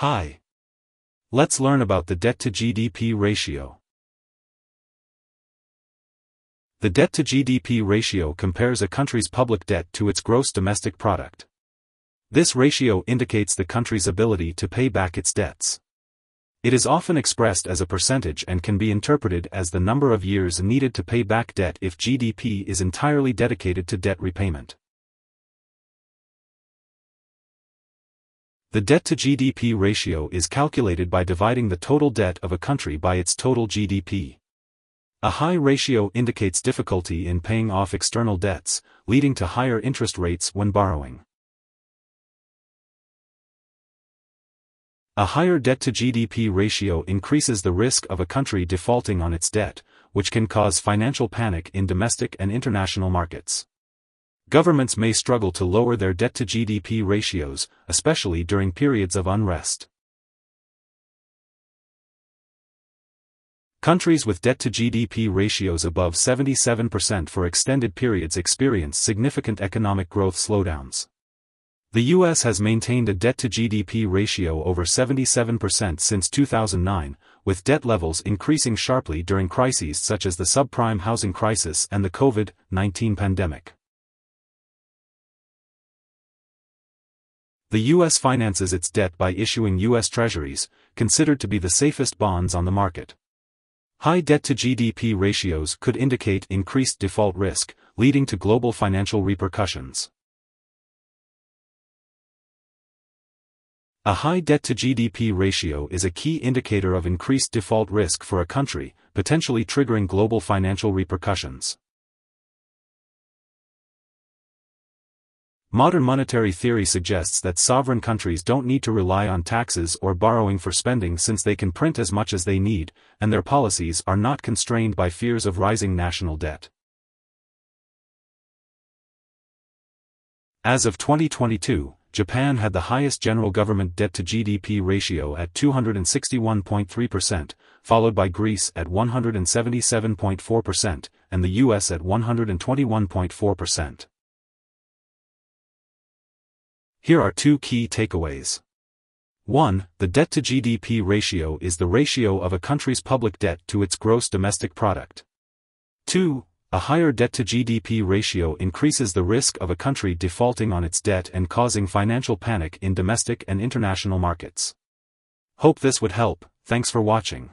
Hi. Let's learn about the debt to GDP ratio. The debt to GDP ratio compares a country's public debt to its gross domestic product. This ratio indicates the country's ability to pay back its debts. It is often expressed as a percentage and can be interpreted as the number of years needed to pay back debt if GDP is entirely dedicated to debt repayment. The debt to GDP ratio is calculated by dividing the total debt of a country by its total GDP. A high ratio indicates difficulty in paying off external debts, leading to higher interest rates when borrowing. A higher debt to GDP ratio increases the risk of a country defaulting on its debt, which can cause financial panic in domestic and international markets. Governments may struggle to lower their debt to GDP ratios, especially during periods of unrest. Countries with debt to GDP ratios above 77% for extended periods experience significant economic growth slowdowns. The U.S. has maintained a debt to GDP ratio over 77% since 2009, with debt levels increasing sharply during crises such as the subprime housing crisis and the COVID-19 pandemic. The U.S. finances its debt by issuing U.S. Treasuries, considered to be the safest bonds on the market. High debt-to-GDP ratios could indicate increased default risk, leading to global financial repercussions. A high debt-to-GDP ratio is a key indicator of increased default risk for a country, potentially triggering global financial repercussions. Modern monetary theory suggests that sovereign countries don't need to rely on taxes or borrowing for spending since they can print as much as they need, and their policies are not constrained by fears of rising national debt. As of 2022, Japan had the highest general government debt to GDP ratio at 261.3%, followed by Greece at 177.4%, and the US at 121.4%. Here are two key takeaways. 1. The debt to GDP ratio is the ratio of a country's public debt to its gross domestic product. 2. A higher debt to GDP ratio increases the risk of a country defaulting on its debt and causing financial panic in domestic and international markets. Hope this would help, thanks for watching.